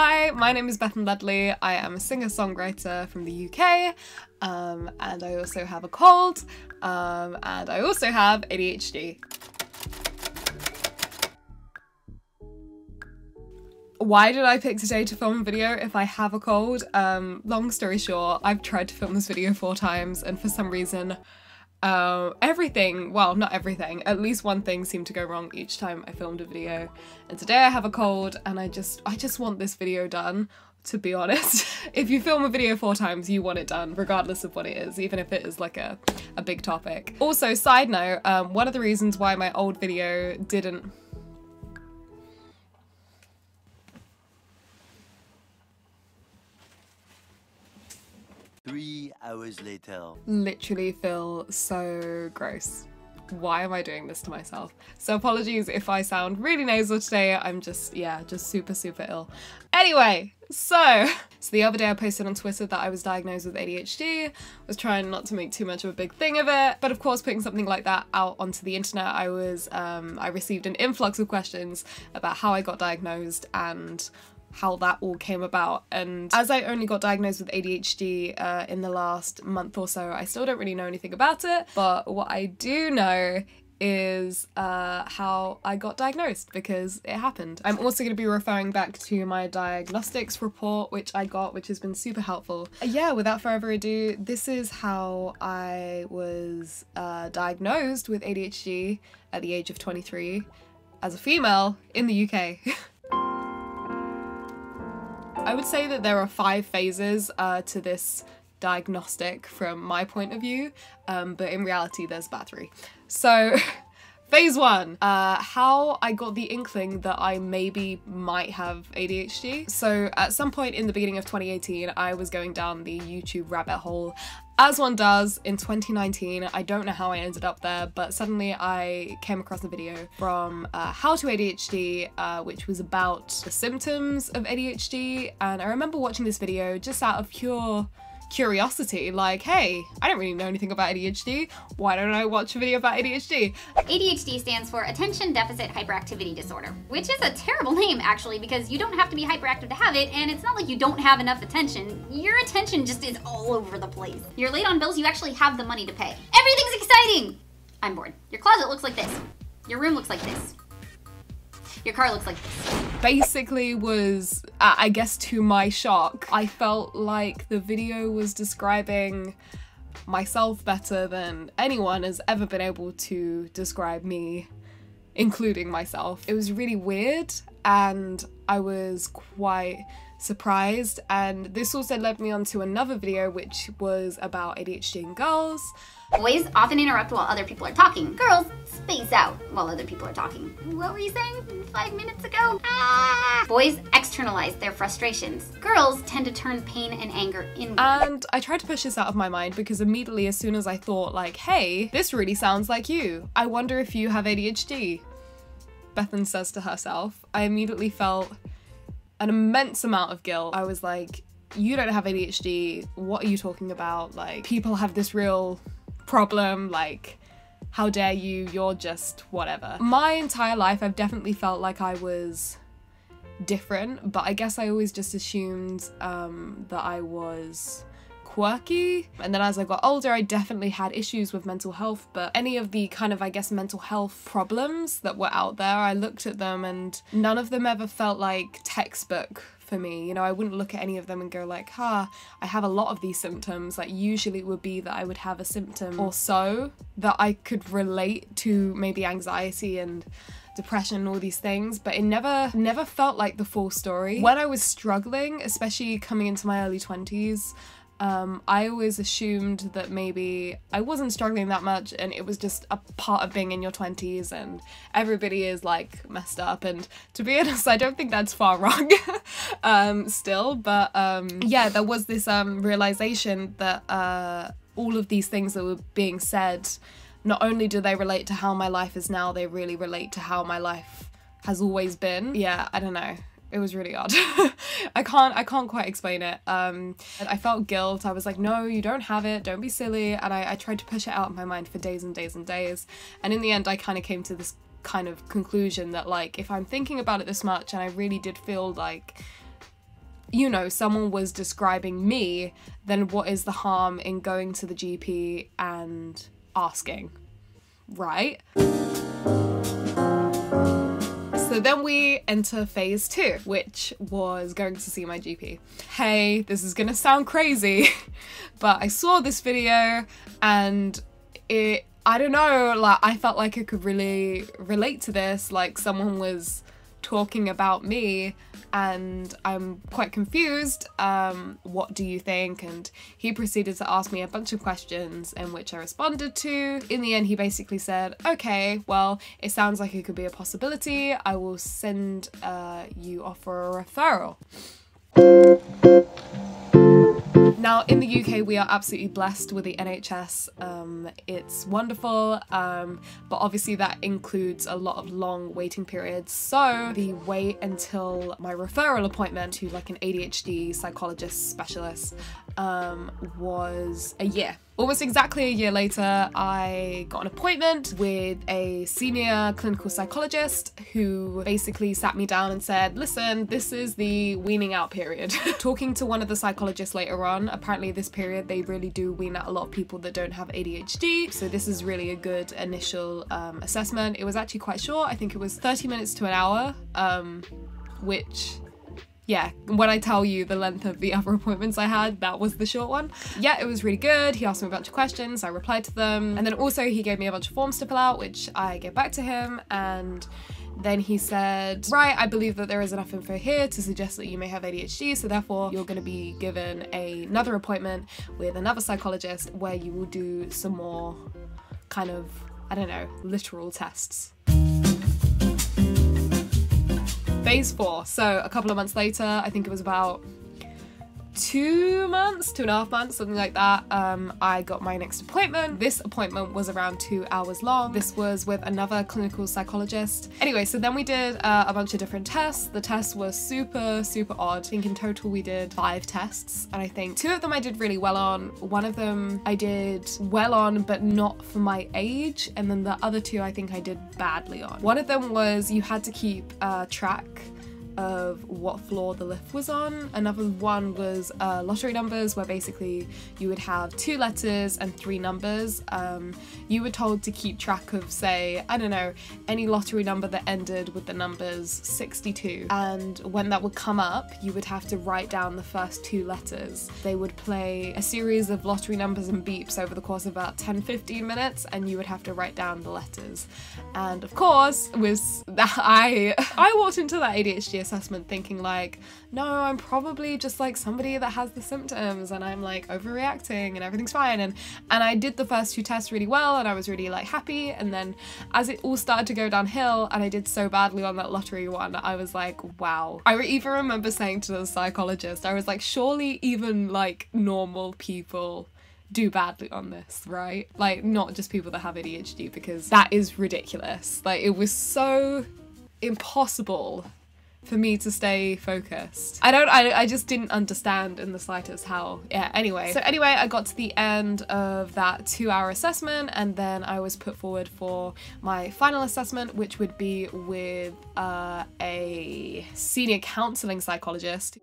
Hi, my name is Bethan Leadley. I am a singer-songwriter from the UK, um, and I also have a cold, um, and I also have ADHD. Why did I pick today to film a video if I have a cold? Um, long story short, I've tried to film this video four times and for some reason uh, everything, well, not everything, at least one thing seemed to go wrong each time I filmed a video. And today I have a cold and I just, I just want this video done, to be honest. if you film a video four times, you want it done, regardless of what it is, even if it is like a, a big topic. Also, side note, um, one of the reasons why my old video didn't Three hours later. literally feel so gross. Why am I doing this to myself? So apologies if I sound really nasal today. I'm just, yeah, just super, super ill. Anyway, so, so the other day I posted on Twitter that I was diagnosed with ADHD, was trying not to make too much of a big thing of it, but of course putting something like that out onto the internet, I was, um, I received an influx of questions about how I got diagnosed and how that all came about. And as I only got diagnosed with ADHD uh, in the last month or so, I still don't really know anything about it. But what I do know is uh, how I got diagnosed because it happened. I'm also going to be referring back to my diagnostics report, which I got, which has been super helpful. Yeah, without further ado, this is how I was uh, diagnosed with ADHD at the age of 23 as a female in the UK. I would say that there are five phases uh, to this diagnostic from my point of view, um, but in reality, there's about three. So, phase one uh, how I got the inkling that I maybe might have ADHD. So, at some point in the beginning of 2018, I was going down the YouTube rabbit hole as one does in 2019, I don't know how I ended up there, but suddenly I came across a video from uh, How to ADHD, uh, which was about the symptoms of ADHD. And I remember watching this video just out of pure curiosity like hey i don't really know anything about adhd why don't i watch a video about adhd ADHD stands for Attention Deficit Hyperactivity Disorder, which is a terrible name actually because you don't have to be hyperactive to have it, and it's not like you don't have enough attention. Your attention just is all over the place. You're late on bills, you actually have the money to pay. Everything's exciting! I'm bored. Your closet looks like this. Your room looks like this. Your car looks like this. basically was uh, i guess to my shock i felt like the video was describing myself better than anyone has ever been able to describe me including myself it was really weird and i was quite surprised and this also led me on to another video which was about adhd in girls Boys often interrupt while other people are talking. Girls space out while other people are talking. What were you saying five minutes ago? Ah! Boys externalize their frustrations. Girls tend to turn pain and anger inward. And I tried to push this out of my mind because immediately, as soon as I thought, like, hey, this really sounds like you, I wonder if you have ADHD, Bethan says to herself, I immediately felt an immense amount of guilt. I was like, you don't have ADHD, what are you talking about? Like, people have this real problem, like, how dare you, you're just whatever. My entire life, I've definitely felt like I was different, but I guess I always just assumed um, that I was quirky. And then as I got older, I definitely had issues with mental health, but any of the kind of, I guess, mental health problems that were out there, I looked at them and none of them ever felt like textbook for me. You know, I wouldn't look at any of them and go like, ha, I have a lot of these symptoms. Like usually it would be that I would have a symptom or so that I could relate to maybe anxiety and depression and all these things but it never never felt like the full story when i was struggling especially coming into my early 20s um, I always assumed that maybe I wasn't struggling that much and it was just a part of being in your 20s and everybody is like messed up. And to be honest, I don't think that's far wrong um, still. But um, yeah, there was this um, realization that uh, all of these things that were being said, not only do they relate to how my life is now, they really relate to how my life has always been. Yeah, I don't know it was really odd. I can't I can't quite explain it. Um I felt guilt. I was like, no, you don't have it, don't be silly. And I, I tried to push it out of my mind for days and days and days. And in the end I kind of came to this kind of conclusion that like if I'm thinking about it this much and I really did feel like you know, someone was describing me, then what is the harm in going to the GP and asking? Right? So then we enter phase two, which was going to see my GP. Hey, this is gonna sound crazy, but I saw this video and it, I don't know, like I felt like I could really relate to this. Like someone was talking about me and I'm quite confused. Um, what do you think? And he proceeded to ask me a bunch of questions in which I responded to. In the end, he basically said, okay, well, it sounds like it could be a possibility. I will send uh, you off for a referral. Now, in the UK, we are absolutely blessed with the NHS. Um, it's wonderful, um, but obviously that includes a lot of long waiting periods. So the wait until my referral appointment to like an ADHD psychologist specialist um, was a year. Almost exactly a year later, I got an appointment with a senior clinical psychologist who basically sat me down and said, Listen, this is the weaning out period. Talking to one of the psychologists later on, apparently, this period they really do wean out a lot of people that don't have ADHD. So, this is really a good initial um, assessment. It was actually quite short, I think it was 30 minutes to an hour, um, which yeah, when I tell you the length of the other appointments I had, that was the short one. Yeah, it was really good. He asked me a bunch of questions, I replied to them. And then also he gave me a bunch of forms to fill out, which I gave back to him. And then he said, Right, I believe that there is enough info here to suggest that you may have ADHD, so therefore you're going to be given a, another appointment with another psychologist where you will do some more kind of, I don't know, literal tests phase four. So a couple of months later, I think it was about two months, two and a half months, something like that, um, I got my next appointment. This appointment was around two hours long. This was with another clinical psychologist. Anyway, so then we did uh, a bunch of different tests. The tests were super, super odd. I think in total we did five tests, and I think two of them I did really well on. One of them I did well on, but not for my age, and then the other two I think I did badly on. One of them was you had to keep uh, track of what floor the lift was on. Another one was uh, lottery numbers, where basically you would have two letters and three numbers. Um, you were told to keep track of, say, I don't know, any lottery number that ended with the numbers 62. And when that would come up, you would have to write down the first two letters. They would play a series of lottery numbers and beeps over the course of about 10 15 minutes, and you would have to write down the letters. And of course, was that I I walked into that ADHD assessment thinking like, no, I'm probably just like somebody that has the symptoms and I'm like overreacting and everything's fine. And and I did the first two tests really well and I was really like happy. And then as it all started to go downhill and I did so badly on that lottery one, I was like, wow. I even remember saying to the psychologist, I was like, surely even like normal people do badly on this, right? Like, not just people that have ADHD, because that is ridiculous. Like, it was so impossible for me to stay focused. I don't, I, I just didn't understand in the slightest how, yeah, anyway. So anyway, I got to the end of that two hour assessment and then I was put forward for my final assessment, which would be with uh, a senior counseling psychologist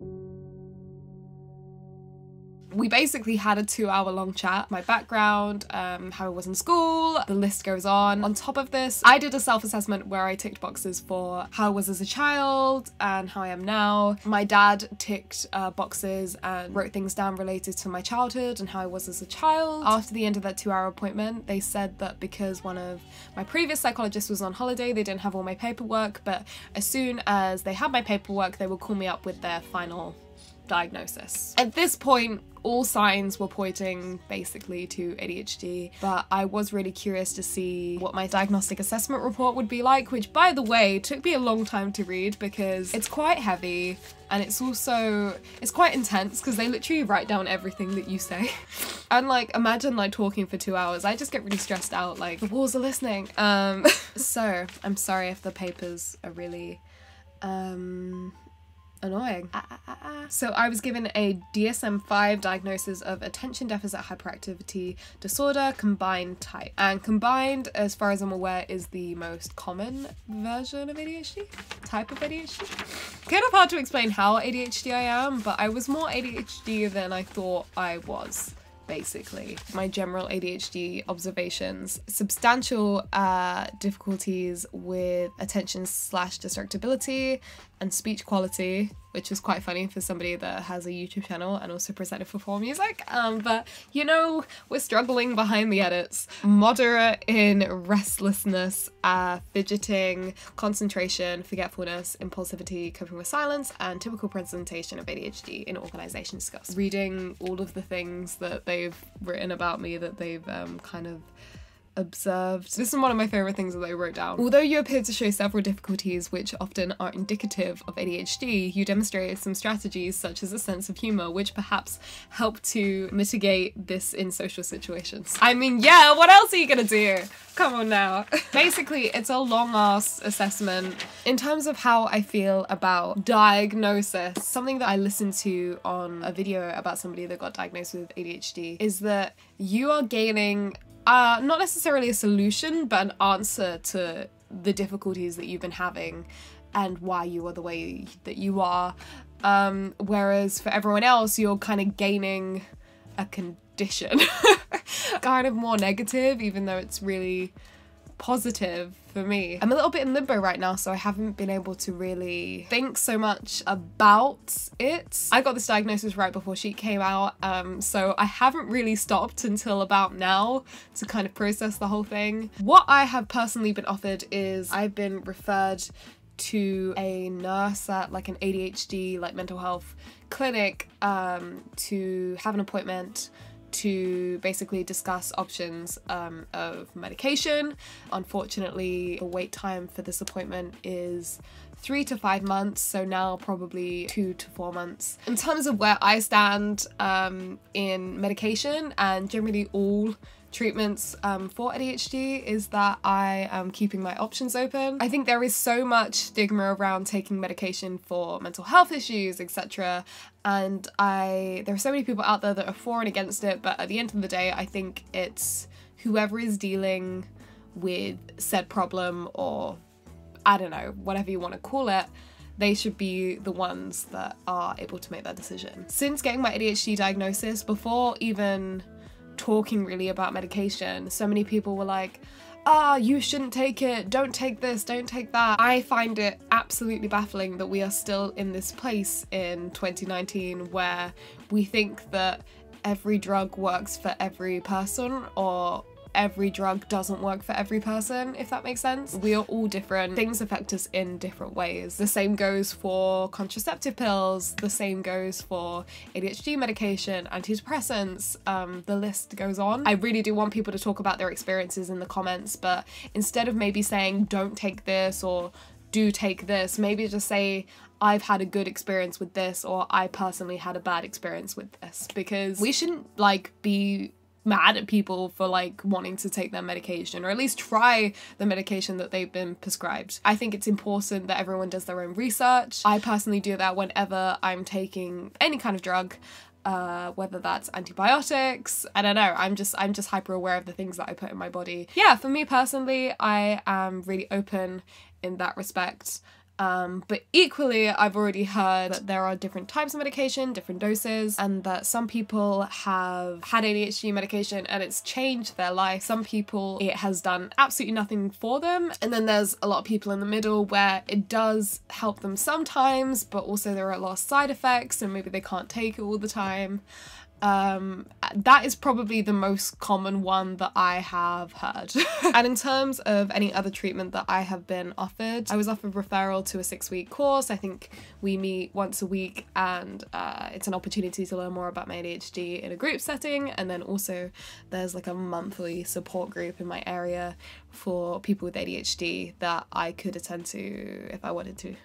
we basically had a two hour long chat. My background, um, how I was in school, the list goes on. On top of this, I did a self assessment where I ticked boxes for how I was as a child and how I am now. My dad ticked uh, boxes and wrote things down related to my childhood and how I was as a child. After the end of that two hour appointment, they said that because one of my previous psychologists was on holiday, they didn't have all my paperwork, but as soon as they had my paperwork, they would call me up with their final diagnosis. At this point, all signs were pointing basically to ADHD, but I was really curious to see what my diagnostic assessment report would be like, which by the way, took me a long time to read because it's quite heavy and it's also it's quite intense because they literally write down everything that you say. and like imagine like talking for 2 hours. I just get really stressed out like the walls are listening. Um so, I'm sorry if the papers are really um annoying. Ah, ah, ah, so I was given a DSM-5 diagnosis of attention deficit hyperactivity disorder combined type. And combined, as far as I'm aware, is the most common version of ADHD, type of ADHD. Kind of hard to explain how ADHD I am, but I was more ADHD than I thought I was basically. My general ADHD observations substantial uh, difficulties with attention slash distractibility and speech quality, which is quite funny for somebody that has a YouTube channel and also presented for 4Music. Um, but you know, we're struggling behind the edits. Moderate in restlessness, uh, fidgeting, concentration, forgetfulness, impulsivity, coping with silence, and typical presentation of ADHD in organization skills. Reading all of the things that they've written about me that they've um, kind of observed. This is one of my favourite things that I wrote down. Although you appear to show several difficulties which often are indicative of ADHD, you demonstrated some strategies such as a sense of humour which perhaps help to mitigate this in social situations. I mean, yeah, what else are you gonna do? Come on now. Basically, it's a long ass assessment. In terms of how I feel about diagnosis, something that I listened to on a video about somebody that got diagnosed with ADHD is that you are gaining uh, not necessarily a solution, but an answer to the difficulties that you've been having and why you are the way that you are. Um, whereas for everyone else, you're kind of gaining a condition, kind of more negative, even though it's really positive for me. I'm a little bit in limbo right now, so I haven't been able to really think so much about it. I got this diagnosis right before Chic came out, um, so I haven't really stopped until about now to kind of process the whole thing. What I have personally been offered is I've been referred to a nurse at like an ADHD, like mental health clinic um, to have an appointment to basically discuss options um, of medication. Unfortunately, the wait time for this appointment is three to five months, so now probably two to four months. In terms of where I stand um, in medication and generally all treatments um, for ADHD is that I am keeping my options open. I think there is so much stigma around taking medication for mental health issues, etc. And I there are so many people out there that are for and against it, but at the end of the day, I think it's whoever is dealing with said problem or I don't know, whatever you want to call it, they should be the ones that are able to make that decision. Since getting my ADHD diagnosis, before even talking really about medication. So many people were like, ah, oh, you shouldn't take it, don't take this, don't take that. I find it absolutely baffling that we are still in this place in 2019 where we think that every drug works for every person or every drug doesn't work for every person, if that makes sense. We are all different. Things affect us in different ways. The same goes for contraceptive pills, the same goes for ADHD medication, antidepressants, um, the list goes on. I really do want people to talk about their experiences in the comments, but instead of maybe saying don't take this or do take this, maybe just say I've had a good experience with this or I personally had a bad experience with this because we shouldn't like be mad at people for like wanting to take their medication or at least try the medication that they've been prescribed. I think it's important that everyone does their own research. I personally do that whenever I'm taking any kind of drug. Uh, whether that's antibiotics, I don't know. I'm just I'm just hyper aware of the things that I put in my body. Yeah, for me personally, I am really open in that respect. Um, but equally, I've already heard that there are different types of medication, different doses, and that some people have had ADHD medication and it's changed their life. Some people, it has done absolutely nothing for them. And then there's a lot of people in the middle where it does help them sometimes, but also there are a lot of side effects and maybe they can't take it all the time um that is probably the most common one that i have heard. And in terms of any other treatment that i have been offered i was offered referral to a six week course. I think we meet once a week and uh, it's an opportunity to learn more about my adhd in a group setting. And then also there's like a monthly support group in my area for people with adhd that i could attend to if i wanted to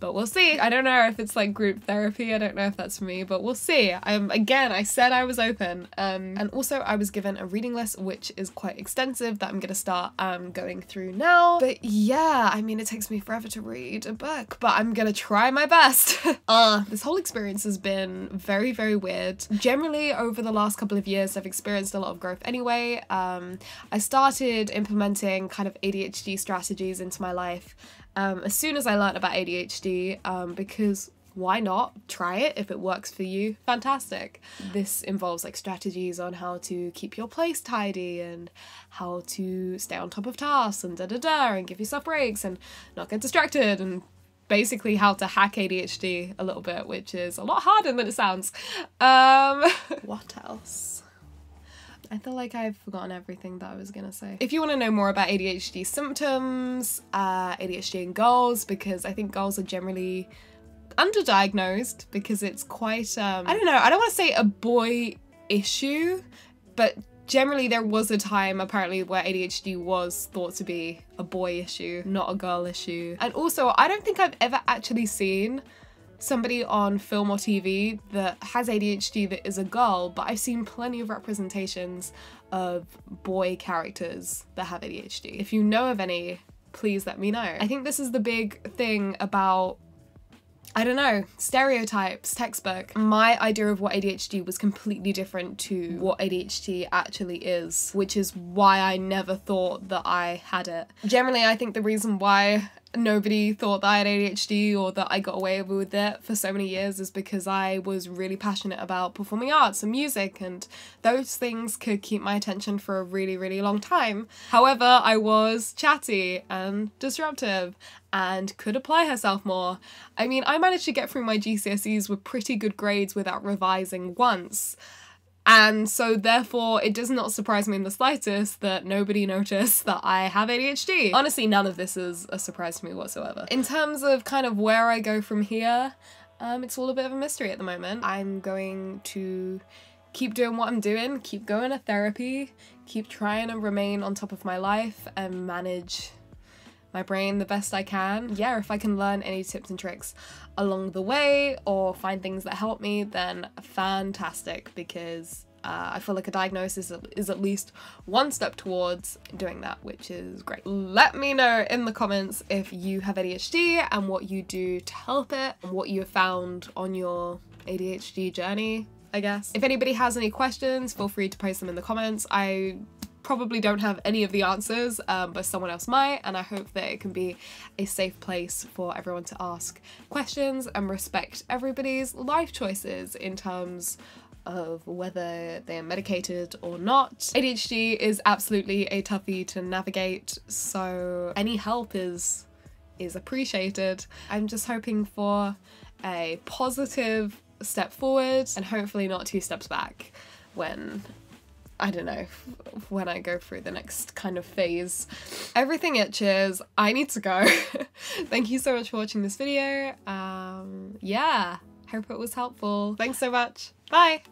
but we'll see. I don't know if it's like group therapy. I don't know if that's for me, but we'll see. Um, again, I said I was open. Um, and also I was given a reading list, which is quite extensive that I'm gonna start um going through now. But yeah, I mean, it takes me forever to read a book, but I'm gonna try my best. uh, this whole experience has been very, very weird. Generally, over the last couple of years, I've experienced a lot of growth anyway. Um, I started implementing kind of ADHD strategies into my life um, as soon as I learned about ADHD um, because why not? Try it. If it works for you fantastic. This involves like strategies on how to keep your place tidy and how to stay on top of tasks and da da da and give yourself breaks and not get distracted and basically how to hack ADHD a little bit which is a lot harder than it sounds. Um what else I feel like I've forgotten everything that I was gonna say. If you want to know more about ADHD symptoms, uh, ADHD in girls, because I think girls are generally underdiagnosed because it's quite, um, I don't know, I don't want to say a boy issue, but generally there was a time apparently where ADHD was thought to be a boy issue, not a girl issue. And also, I don't think I've ever actually seen somebody on film or TV that has ADHD that is a girl, but I've seen plenty of representations of boy characters that have ADHD. If you know of any, please let me know. I think this is the big thing about I don't know, stereotypes, textbook. My idea of what ADHD was completely different to what ADHD actually is, which is why I never thought that I had it. Generally, I think the reason why nobody thought that I had ADHD or that I got away with it for so many years is because I was really passionate about performing arts and music, and those things could keep my attention for a really, really long time. However, I was chatty and disruptive and could apply herself more. I mean, I managed to get through my GCSEs with pretty good grades without revising once. And so, therefore, it does not surprise me in the slightest that nobody noticed that I have ADHD. Honestly, none of this is a surprise to me whatsoever. In terms of kind of where I go from here, um, it's all a bit of a mystery at the moment. I'm going to keep doing what I'm doing, keep going to therapy, keep trying to remain on top of my life and manage my brain the best I can. Yeah, if I can learn any tips and tricks along the way or find things that help me, then fantastic because uh, I feel like a diagnosis is at least one step towards doing that, which is great. Let me know in the comments if you have ADHD and what you do to help it and what you have found on your ADHD journey. I guess. If anybody has any questions, feel free to post them in the comments. I probably don't have any of the answers, um, but someone else might, and I hope that it can be a safe place for everyone to ask questions and respect everybody's life choices in terms of whether they are medicated or not. ADHD is absolutely a toughie to navigate, so any help is is appreciated. I'm just hoping for a positive step forward and hopefully not two steps back when I don't know, when I go through the next kind of phase. Everything itches. I need to go. Thank you so much for watching this video. Um, yeah, hope it was helpful. Thanks so much. Bye.